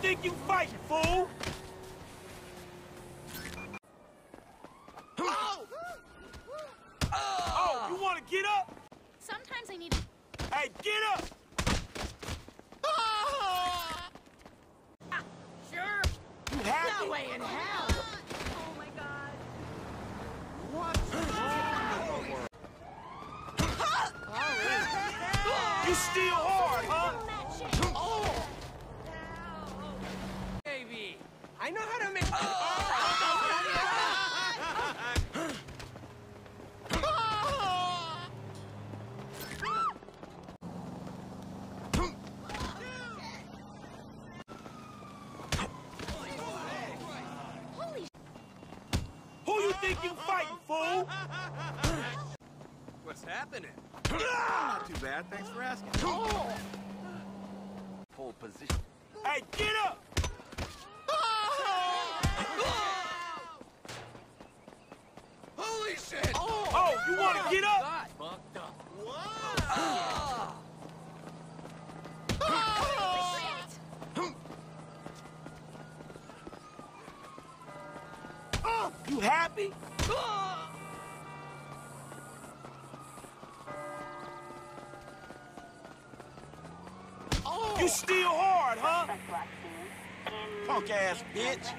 think you fighting, fool? Oh! Oh, you wanna get up? Sometimes I need to... Hey, get up! Ah! Sure. You happy? No way in hell. Oh my god. You still I know how to make. Holy Who you think you fighting, fool? What's happening? Ah! Not too bad. Thanks for asking. Hold position. Hey, get up! Shit! Oh, oh, you wanna get up? God, fucked up. shit. You happy? Oh. You still hard, huh? Punk ass bitch.